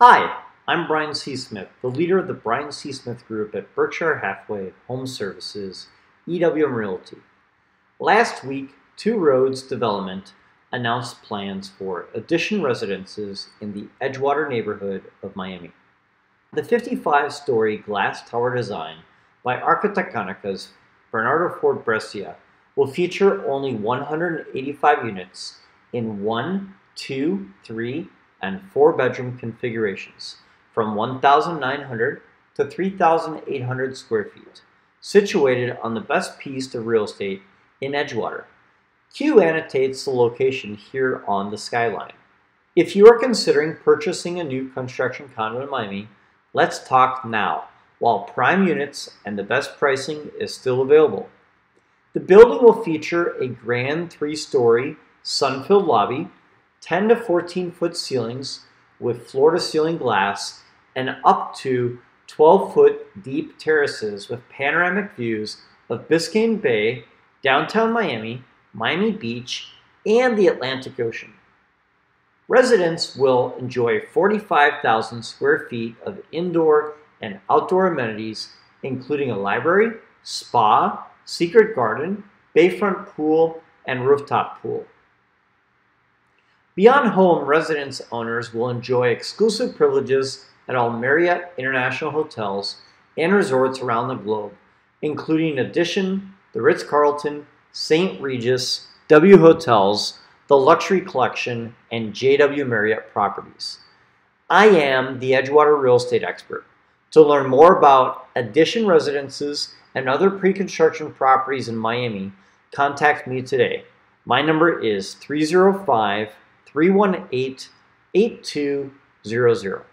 Hi, I'm Brian C. Smith, the leader of the Brian C. Smith Group at Berkshire Hathaway Home Services, EWM Realty. Last week, Two Roads Development announced plans for Edition residences in the Edgewater neighborhood of Miami. The 55 story glass tower design by Arquitectonica's Bernardo Fort-Brescia will feature only 185 units in one, two, three, and four bedroom configurations from 1,900 to 3,800 square feet, situated on the best piece of real estate in Edgewater. Q annotates the location here on the skyline. If you are considering purchasing a new construction condo in Miami, let's talk now while prime units and the best pricing is still available. The building will feature a grand three-story sun-filled lobby, 10 to 14 foot ceilings with floor-to-ceiling glass, and up to 12 foot deep terraces with panoramic views of Biscayne Bay, downtown Miami, Miami Beach, and the Atlantic Ocean. Residents will enjoy 45,000 square feet of indoor and outdoor amenities, including a library, spa, secret garden, bayfront pool, and rooftop pool. Beyond home, residence owners will enjoy exclusive privileges at all Marriott International hotels and resorts around the globe, including Edition, the Ritz Carlton, St. Regis, W Hotels, the Luxury Collection, and JW Marriott properties. I am the Edgewater real estate expert. To learn more about Edition residences and other pre-construction properties in Miami, contact me today. My number is 305 318 8200.